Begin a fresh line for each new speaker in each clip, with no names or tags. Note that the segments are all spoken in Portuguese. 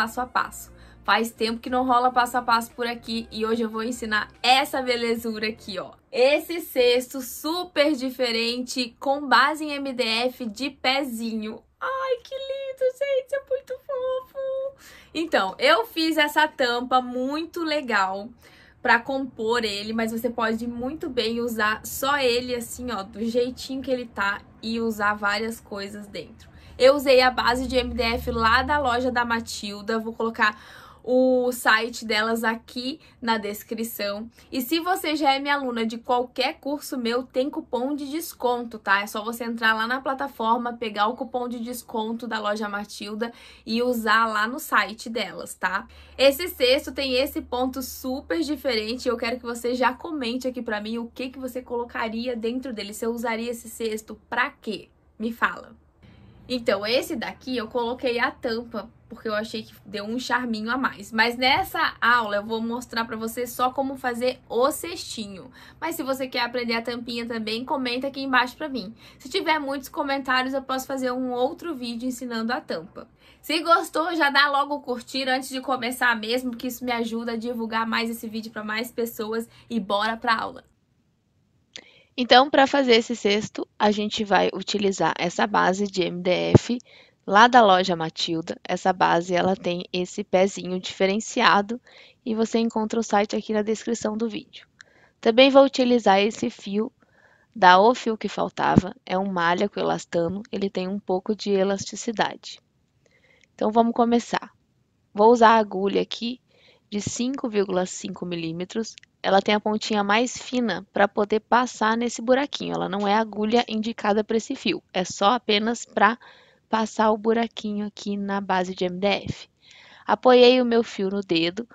passo a passo. Faz tempo que não rola passo a passo por aqui e hoje eu vou ensinar essa belezura aqui, ó. Esse cesto super diferente com base em MDF de pezinho. Ai, que lindo, gente, é muito fofo. Então, eu fiz essa tampa muito legal para compor ele, mas você pode muito bem usar só ele assim, ó, do jeitinho que ele tá e usar várias coisas dentro. Eu usei a base de MDF lá da loja da Matilda, vou colocar o site delas aqui na descrição. E se você já é minha aluna de qualquer curso meu, tem cupom de desconto, tá? É só você entrar lá na plataforma, pegar o cupom de desconto da loja Matilda e usar lá no site delas, tá? Esse cesto tem esse ponto super diferente. Eu quero que você já comente aqui pra mim o que, que você colocaria dentro dele. Você usaria esse cesto pra quê? Me fala. Então, esse daqui eu coloquei a tampa porque eu achei que deu um charminho a mais. Mas nessa aula eu vou mostrar pra você só como fazer o cestinho. Mas se você quer aprender a tampinha também, comenta aqui embaixo pra mim. Se tiver muitos comentários, eu posso fazer um outro vídeo ensinando a tampa. Se gostou, já dá logo o curtir antes de começar mesmo, que isso me ajuda a divulgar mais esse vídeo para mais pessoas e bora pra aula.
Então, para fazer esse cesto, a gente vai utilizar essa base de MDF Lá da loja Matilda, essa base ela tem esse pezinho diferenciado e você encontra o site aqui na descrição do vídeo. Também vou utilizar esse fio da O Fio que faltava, é um malha com elastano, ele tem um pouco de elasticidade. Então vamos começar. Vou usar a agulha aqui de 5,5 milímetros, ela tem a pontinha mais fina para poder passar nesse buraquinho, ela não é agulha indicada para esse fio, é só apenas para passar o buraquinho aqui na base de MDF. Apoiei o meu fio no dedo,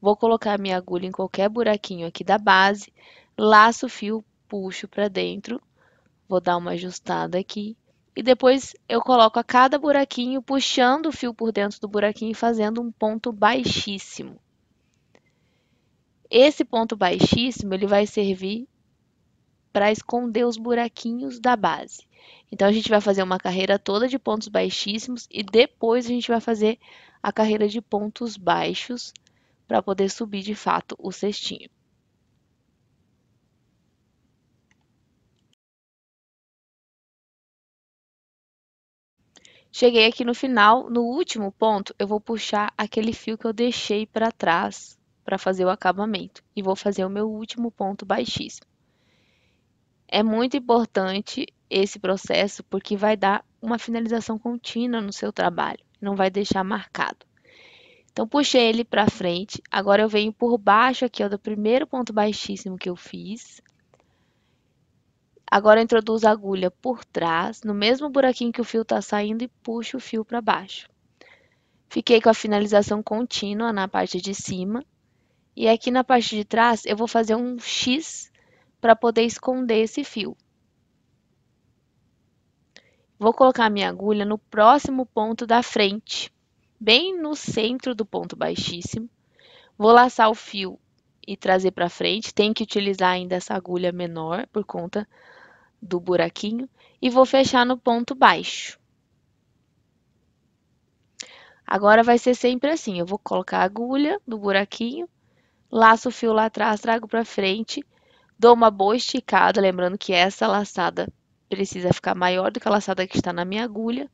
vou colocar a minha agulha em qualquer buraquinho aqui da base, laço o fio, puxo para dentro, vou dar uma ajustada aqui, e depois eu coloco a cada buraquinho, puxando o fio por dentro do buraquinho e fazendo um ponto baixíssimo. Esse ponto baixíssimo, ele vai servir para esconder os buraquinhos da base. Então, a gente vai fazer uma carreira toda de pontos baixíssimos e depois a gente vai fazer a carreira de pontos baixos para poder subir de fato o cestinho. Cheguei aqui no final, no último ponto, eu vou puxar aquele fio que eu deixei para trás para fazer o acabamento e vou fazer o meu último ponto baixíssimo. É muito importante esse processo porque vai dar uma finalização contínua no seu trabalho, não vai deixar marcado. Então, puxei ele para frente. Agora, eu venho por baixo aqui, ó, do primeiro ponto baixíssimo que eu fiz. Agora, introduzo a agulha por trás, no mesmo buraquinho que o fio está saindo, e puxo o fio para baixo. Fiquei com a finalização contínua na parte de cima. E aqui na parte de trás, eu vou fazer um X para poder esconder esse fio. Vou colocar minha agulha no próximo ponto da frente, bem no centro do ponto baixíssimo. Vou laçar o fio e trazer para frente. Tem que utilizar ainda essa agulha menor por conta do buraquinho. E vou fechar no ponto baixo. Agora vai ser sempre assim. Eu vou colocar a agulha no buraquinho, laço o fio lá atrás, trago para frente, dou uma boa esticada, lembrando que essa laçada precisa ficar maior do que a laçada que está na minha agulha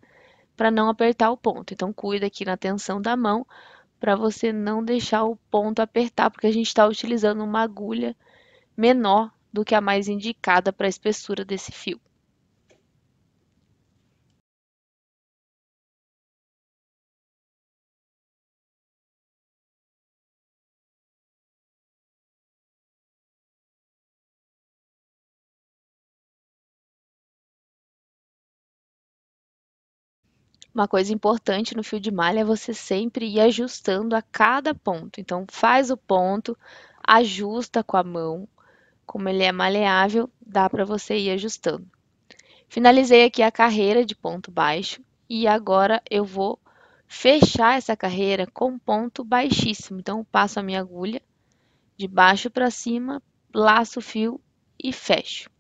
para não apertar o ponto. Então, cuida aqui na tensão da mão para você não deixar o ponto apertar, porque a gente está utilizando uma agulha menor do que a mais indicada para a espessura desse fio. Uma coisa importante no fio de malha é você sempre ir ajustando a cada ponto. Então, faz o ponto, ajusta com a mão. Como ele é maleável, dá para você ir ajustando. Finalizei aqui a carreira de ponto baixo e agora eu vou fechar essa carreira com ponto baixíssimo. Então, passo a minha agulha de baixo para cima, laço o fio e fecho.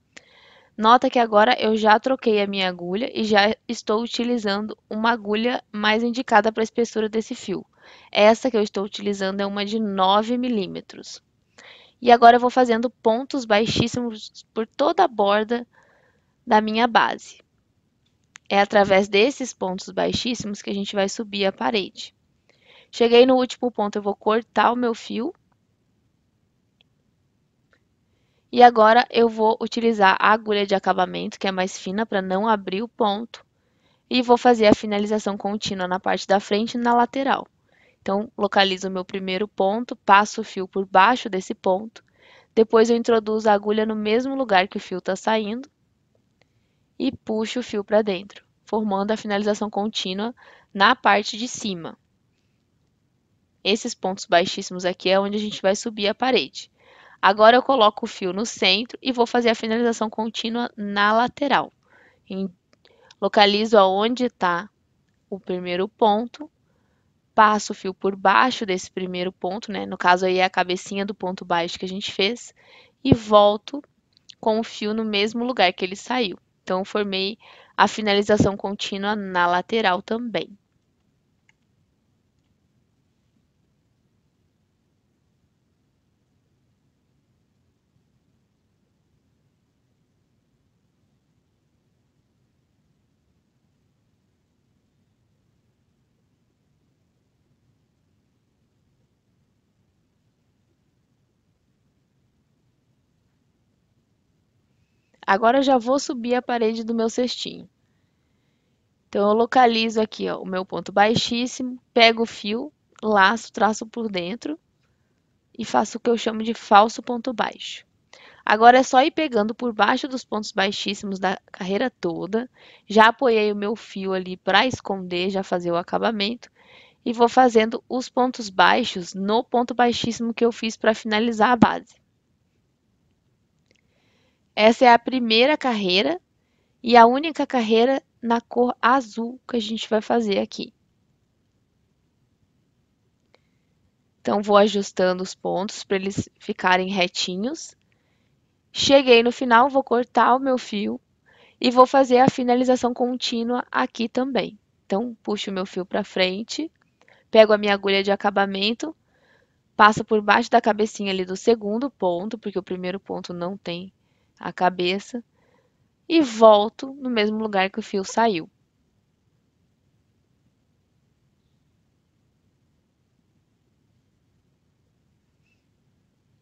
Nota que agora eu já troquei a minha agulha e já estou utilizando uma agulha mais indicada para a espessura desse fio. Essa que eu estou utilizando é uma de 9 milímetros. E agora eu vou fazendo pontos baixíssimos por toda a borda da minha base. É através desses pontos baixíssimos que a gente vai subir a parede. Cheguei no último ponto, eu vou cortar o meu fio E agora eu vou utilizar a agulha de acabamento, que é mais fina, para não abrir o ponto. E vou fazer a finalização contínua na parte da frente e na lateral. Então, localizo o meu primeiro ponto, passo o fio por baixo desse ponto. Depois eu introduzo a agulha no mesmo lugar que o fio está saindo. E puxo o fio para dentro, formando a finalização contínua na parte de cima. Esses pontos baixíssimos aqui é onde a gente vai subir a parede. Agora eu coloco o fio no centro e vou fazer a finalização contínua na lateral. Localizo aonde está o primeiro ponto, passo o fio por baixo desse primeiro ponto, né? No caso aí é a cabecinha do ponto baixo que a gente fez, e volto com o fio no mesmo lugar que ele saiu. Então, formei a finalização contínua na lateral também. Agora já vou subir a parede do meu cestinho. Então, eu localizo aqui ó, o meu ponto baixíssimo, pego o fio, laço, traço por dentro e faço o que eu chamo de falso ponto baixo. Agora é só ir pegando por baixo dos pontos baixíssimos da carreira toda. Já apoiei o meu fio ali para esconder, já fazer o acabamento. E vou fazendo os pontos baixos no ponto baixíssimo que eu fiz para finalizar a base. Essa é a primeira carreira e a única carreira na cor azul que a gente vai fazer aqui. Então, vou ajustando os pontos para eles ficarem retinhos. Cheguei no final, vou cortar o meu fio e vou fazer a finalização contínua aqui também. Então, puxo o meu fio para frente, pego a minha agulha de acabamento, passo por baixo da cabecinha ali do segundo ponto, porque o primeiro ponto não tem a cabeça e volto no mesmo lugar que o fio saiu.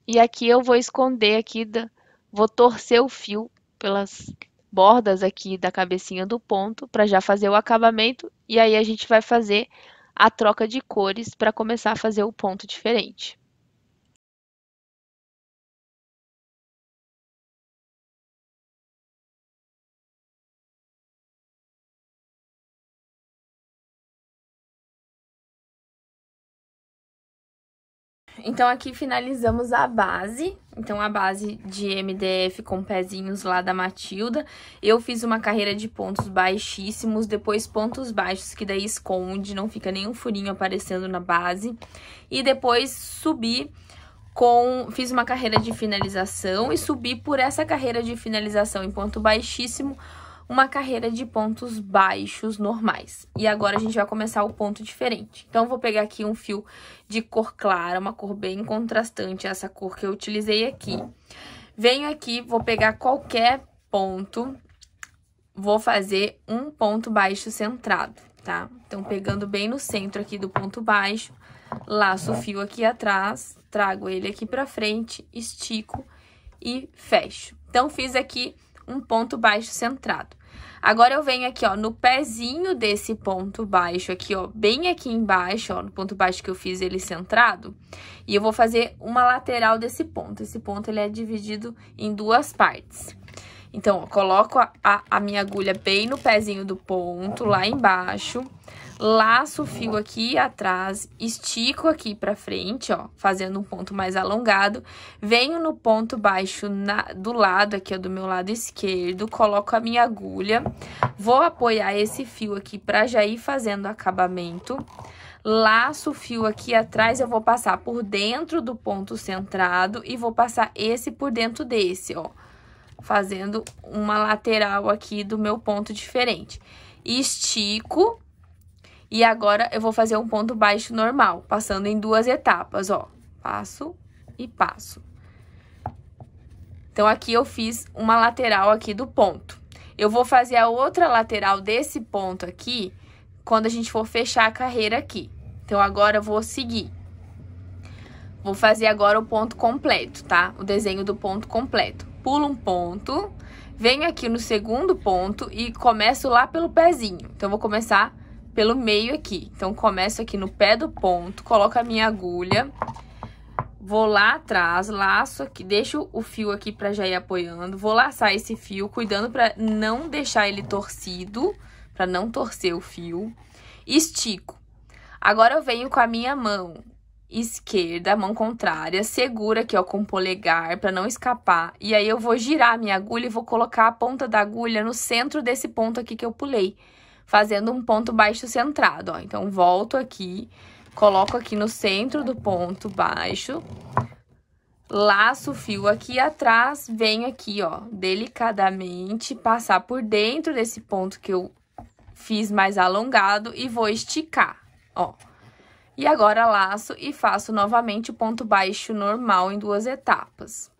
E aqui eu vou esconder aqui, da, vou torcer o fio pelas bordas aqui da cabecinha do ponto para já fazer o acabamento e aí a gente vai fazer a troca de cores para começar a fazer o ponto diferente.
Então, aqui finalizamos a base. Então, a base de MDF com pezinhos lá da Matilda. Eu fiz uma carreira de pontos baixíssimos, depois pontos baixos, que daí esconde, não fica nenhum furinho aparecendo na base. E depois subi com... Fiz uma carreira de finalização e subi por essa carreira de finalização em ponto baixíssimo uma carreira de pontos baixos normais. E agora a gente vai começar o ponto diferente. Então, vou pegar aqui um fio de cor clara, uma cor bem contrastante, essa cor que eu utilizei aqui. Venho aqui, vou pegar qualquer ponto, vou fazer um ponto baixo centrado, tá? Então, pegando bem no centro aqui do ponto baixo, laço o fio aqui atrás, trago ele aqui pra frente, estico e fecho. Então, fiz aqui um ponto baixo centrado. Agora, eu venho aqui, ó, no pezinho desse ponto baixo aqui, ó, bem aqui embaixo, ó, no ponto baixo que eu fiz ele centrado, e eu vou fazer uma lateral desse ponto. Esse ponto, ele é dividido em duas partes. Então, ó, coloco a, a, a minha agulha bem no pezinho do ponto, lá embaixo, laço o fio aqui atrás, estico aqui pra frente, ó, fazendo um ponto mais alongado, venho no ponto baixo na, do lado aqui, ó, do meu lado esquerdo, coloco a minha agulha, vou apoiar esse fio aqui pra já ir fazendo acabamento, laço o fio aqui atrás, eu vou passar por dentro do ponto centrado e vou passar esse por dentro desse, ó fazendo uma lateral aqui do meu ponto diferente. Estico e agora eu vou fazer um ponto baixo normal, passando em duas etapas, ó. Passo e passo. Então, aqui eu fiz uma lateral aqui do ponto. Eu vou fazer a outra lateral desse ponto aqui quando a gente for fechar a carreira aqui. Então, agora eu vou seguir. Vou fazer agora o ponto completo, tá? O desenho do ponto completo. Pulo um ponto, venho aqui no segundo ponto e começo lá pelo pezinho. Então, eu vou começar pelo meio aqui. Então, começo aqui no pé do ponto, coloco a minha agulha, vou lá atrás, laço aqui, deixo o fio aqui pra já ir apoiando, vou laçar esse fio, cuidando pra não deixar ele torcido, pra não torcer o fio, estico. Agora, eu venho com a minha mão esquerda, mão contrária, segura aqui, ó, com o polegar para não escapar. E aí eu vou girar a minha agulha e vou colocar a ponta da agulha no centro desse ponto aqui que eu pulei, fazendo um ponto baixo centrado, ó. Então, volto aqui, coloco aqui no centro do ponto baixo, laço o fio aqui atrás, venho aqui, ó, delicadamente passar por dentro desse ponto que eu fiz mais alongado e vou esticar, ó. E agora laço e faço novamente o ponto baixo normal em duas etapas.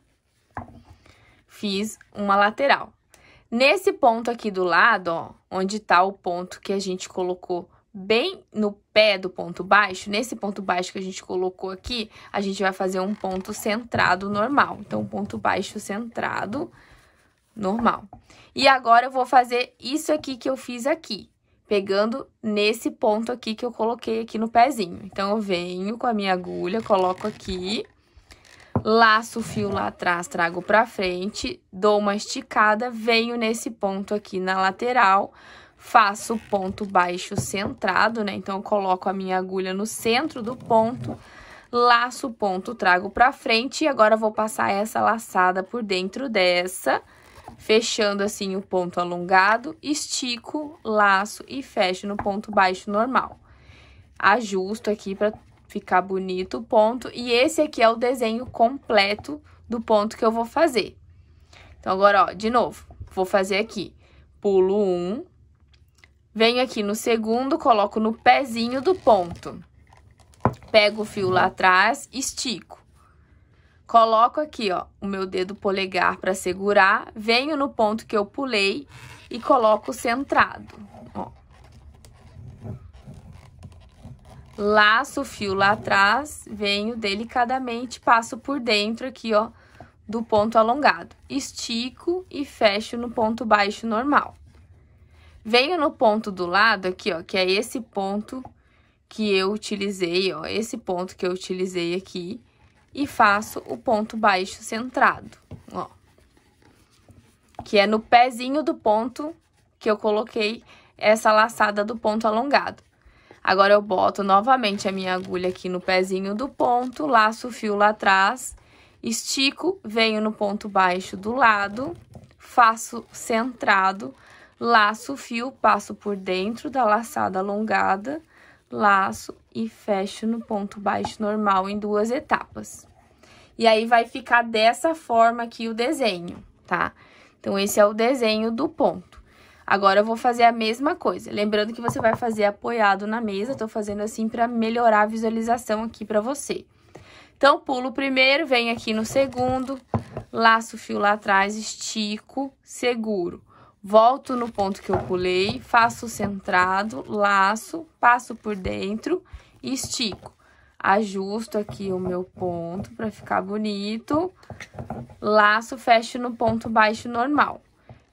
Fiz uma lateral. Nesse ponto aqui do lado, ó, onde tá o ponto que a gente colocou bem no pé do ponto baixo, nesse ponto baixo que a gente colocou aqui, a gente vai fazer um ponto centrado normal. Então, ponto baixo centrado normal. E agora, eu vou fazer isso aqui que eu fiz aqui pegando nesse ponto aqui que eu coloquei aqui no pezinho. Então, eu venho com a minha agulha, coloco aqui, laço o fio lá atrás, trago pra frente, dou uma esticada, venho nesse ponto aqui na lateral, faço ponto baixo centrado, né? Então, eu coloco a minha agulha no centro do ponto, laço o ponto, trago pra frente e agora vou passar essa laçada por dentro dessa fechando assim o ponto alongado, estico, laço e fecho no ponto baixo normal. Ajusto aqui para ficar bonito o ponto, e esse aqui é o desenho completo do ponto que eu vou fazer. Então, agora, ó, de novo, vou fazer aqui, pulo um, venho aqui no segundo, coloco no pezinho do ponto, pego o fio lá atrás, estico. Coloco aqui, ó, o meu dedo polegar para segurar, venho no ponto que eu pulei e coloco centrado, ó. Laço o fio lá atrás, venho delicadamente, passo por dentro aqui, ó, do ponto alongado. Estico e fecho no ponto baixo normal. Venho no ponto do lado aqui, ó, que é esse ponto que eu utilizei, ó, esse ponto que eu utilizei aqui e faço o ponto baixo centrado, ó. Que é no pezinho do ponto que eu coloquei essa laçada do ponto alongado. Agora, eu boto novamente a minha agulha aqui no pezinho do ponto, laço o fio lá atrás, estico, venho no ponto baixo do lado, faço centrado, laço o fio, passo por dentro da laçada alongada, laço e fecho no ponto baixo normal em duas etapas. E aí, vai ficar dessa forma aqui o desenho, tá? Então, esse é o desenho do ponto. Agora, eu vou fazer a mesma coisa. Lembrando que você vai fazer apoiado na mesa, tô fazendo assim pra melhorar a visualização aqui pra você. Então, pulo o primeiro, venho aqui no segundo, laço o fio lá atrás, estico, seguro. Volto no ponto que eu pulei, faço o centrado, laço, passo por dentro e estico. Ajusto aqui o meu ponto para ficar bonito. Laço, fecho no ponto baixo normal.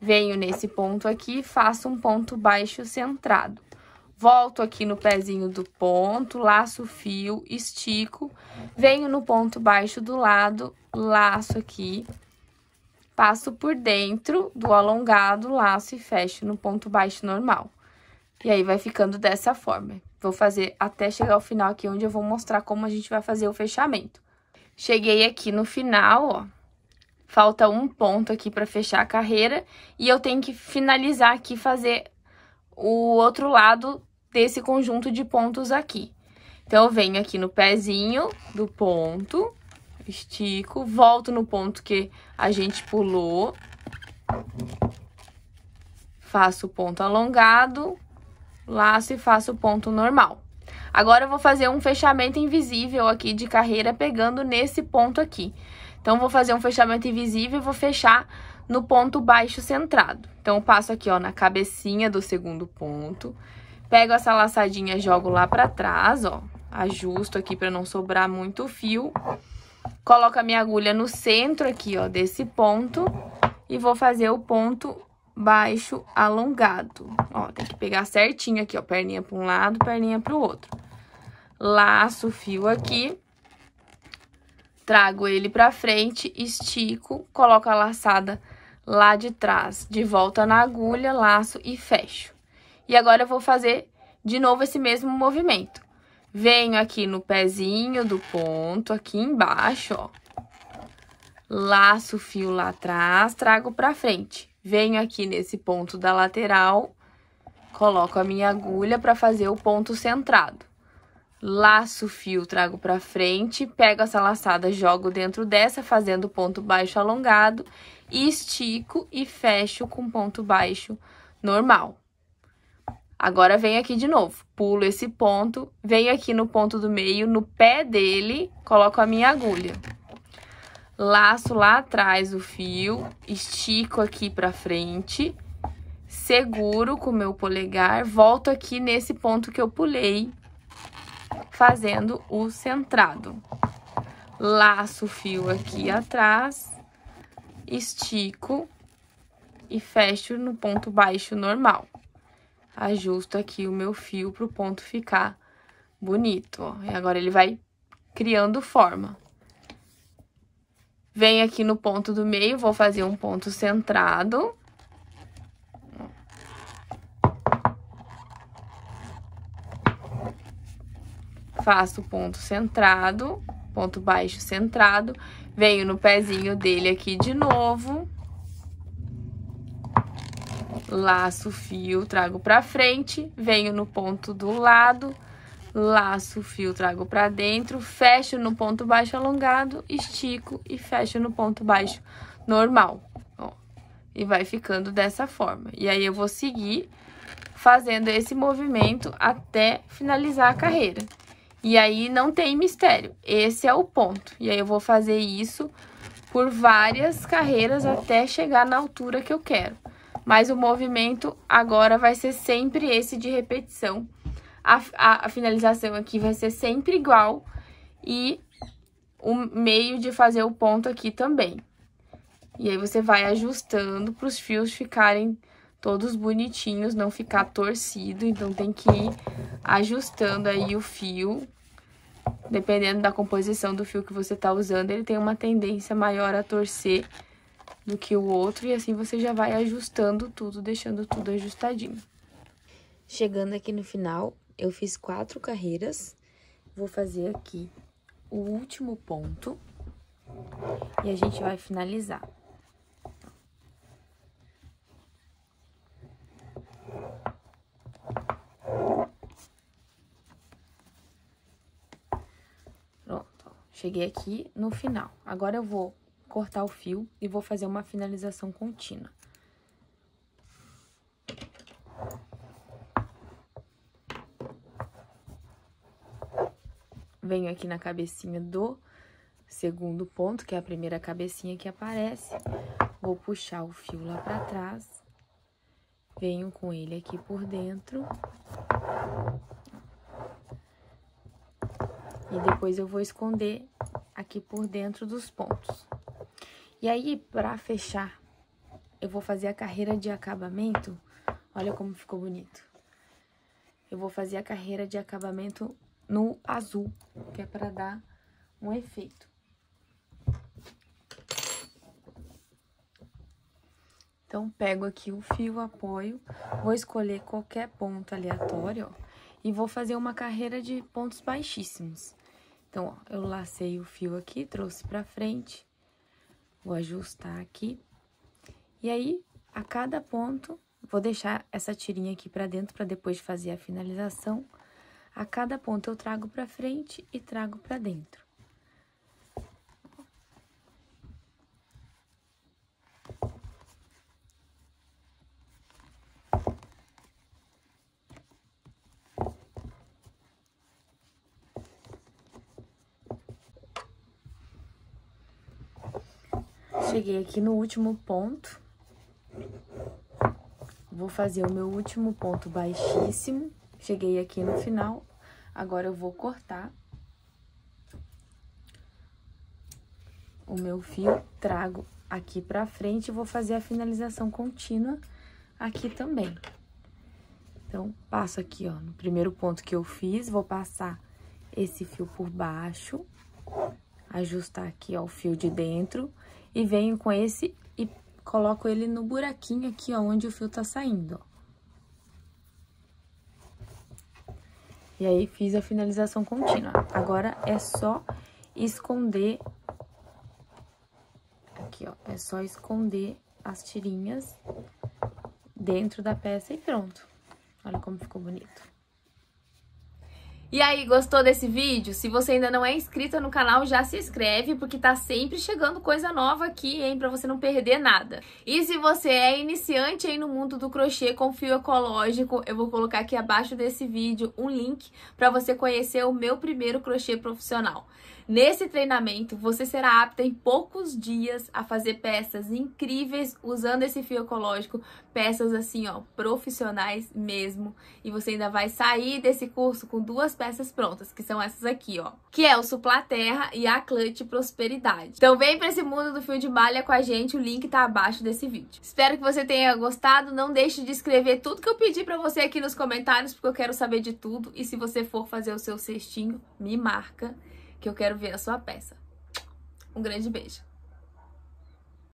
Venho nesse ponto aqui, faço um ponto baixo centrado. Volto aqui no pezinho do ponto, laço o fio, estico, venho no ponto baixo do lado, laço aqui, passo por dentro do alongado, laço e fecho no ponto baixo normal. E aí, vai ficando dessa forma. Vou fazer até chegar ao final aqui, onde eu vou mostrar como a gente vai fazer o fechamento. Cheguei aqui no final, ó. Falta um ponto aqui para fechar a carreira. E eu tenho que finalizar aqui, fazer o outro lado desse conjunto de pontos aqui. Então, eu venho aqui no pezinho do ponto, estico, volto no ponto que a gente pulou, Faço ponto alongado, laço e faço ponto normal. Agora, eu vou fazer um fechamento invisível aqui de carreira pegando nesse ponto aqui. Então, vou fazer um fechamento invisível e vou fechar no ponto baixo centrado. Então, passo aqui, ó, na cabecinha do segundo ponto, pego essa laçadinha, jogo lá pra trás, ó, ajusto aqui pra não sobrar muito fio, coloco a minha agulha no centro aqui, ó, desse ponto e vou fazer o ponto baixo alongado. Ó, tem que pegar certinho aqui, ó, perninha para um lado, perninha para o outro. Laço o fio aqui, trago ele para frente, estico, coloco a laçada lá de trás, de volta na agulha, laço e fecho. E agora eu vou fazer de novo esse mesmo movimento. Venho aqui no pezinho do ponto, aqui embaixo, ó. Laço o fio lá atrás, trago pra frente. Venho aqui nesse ponto da lateral, coloco a minha agulha para fazer o ponto centrado. Laço o fio, trago para frente, pego essa laçada, jogo dentro dessa, fazendo ponto baixo alongado, estico e fecho com ponto baixo normal. Agora, venho aqui de novo, pulo esse ponto, venho aqui no ponto do meio, no pé dele, coloco a minha agulha laço lá atrás o fio, estico aqui pra frente, seguro com o meu polegar, volto aqui nesse ponto que eu pulei, fazendo o centrado. Laço o fio aqui atrás, estico e fecho no ponto baixo normal. Ajusto aqui o meu fio pro ponto ficar bonito, ó. E agora ele vai criando forma. Venho aqui no ponto do meio, vou fazer um ponto centrado. Faço ponto centrado, ponto baixo centrado. Venho no pezinho dele aqui de novo. Laço o fio, trago pra frente. Venho no ponto do lado laço o fio, trago pra dentro, fecho no ponto baixo alongado, estico e fecho no ponto baixo normal, ó. E vai ficando dessa forma. E aí, eu vou seguir fazendo esse movimento até finalizar a carreira. E aí, não tem mistério, esse é o ponto. E aí, eu vou fazer isso por várias carreiras até chegar na altura que eu quero. Mas o movimento agora vai ser sempre esse de repetição a, a, a finalização aqui vai ser sempre igual e o meio de fazer o ponto aqui também. E aí, você vai ajustando para os fios ficarem todos bonitinhos, não ficar torcido. Então, tem que ir ajustando aí o fio. Dependendo da composição do fio que você tá usando, ele tem uma tendência maior a torcer do que o outro. E assim, você já vai ajustando tudo, deixando tudo ajustadinho.
Chegando aqui no final, eu fiz quatro carreiras, vou fazer aqui o último ponto e a gente vai finalizar. Pronto, cheguei aqui no final. Agora eu vou cortar o fio e vou fazer uma finalização contínua. venho aqui na cabecinha do segundo ponto, que é a primeira cabecinha que aparece. Vou puxar o fio lá pra trás. Venho com ele aqui por dentro. E depois eu vou esconder aqui por dentro dos pontos. E aí, pra fechar, eu vou fazer a carreira de acabamento. Olha como ficou bonito. Eu vou fazer a carreira de acabamento no azul, que é para dar um efeito. Então, pego aqui o fio, apoio, vou escolher qualquer ponto aleatório, ó, e vou fazer uma carreira de pontos baixíssimos. Então, ó, eu lacei o fio aqui, trouxe pra frente, vou ajustar aqui. E aí, a cada ponto, vou deixar essa tirinha aqui pra dentro pra depois fazer a finalização. A cada ponto eu trago para frente e trago para dentro.
Cheguei aqui no último ponto. Vou fazer o meu último ponto baixíssimo. Cheguei aqui no final. Agora eu vou cortar o meu fio, trago aqui pra frente e vou fazer a finalização contínua aqui também. Então, passo aqui, ó, no primeiro ponto que eu fiz, vou passar esse fio por baixo, ajustar aqui, ó, o fio de dentro, e venho com esse e coloco ele no buraquinho aqui, ó, onde o fio tá saindo, ó. E aí, fiz a finalização contínua. Agora, é só esconder... Aqui, ó, é só esconder as tirinhas dentro da peça e pronto. Olha como ficou bonito.
E aí, gostou desse vídeo? Se você ainda não é inscrita no canal, já se inscreve, porque tá sempre chegando coisa nova aqui, hein, pra você não perder nada. E se você é iniciante aí no mundo do crochê com fio ecológico, eu vou colocar aqui abaixo desse vídeo um link para você conhecer o meu primeiro crochê profissional. Nesse treinamento, você será apta em poucos dias a fazer peças incríveis usando esse fio ecológico, peças assim, ó, profissionais mesmo. E você ainda vai sair desse curso com duas peças prontas, que são essas aqui, ó, que é o Supla Terra e a Clutch Prosperidade. Então vem para esse mundo do fio de malha com a gente, o link tá abaixo desse vídeo. Espero que você tenha gostado, não deixe de escrever tudo que eu pedi para você aqui nos comentários, porque eu quero saber de tudo. E se você for fazer o seu cestinho, me marca que eu quero ver a sua peça. Um grande beijo!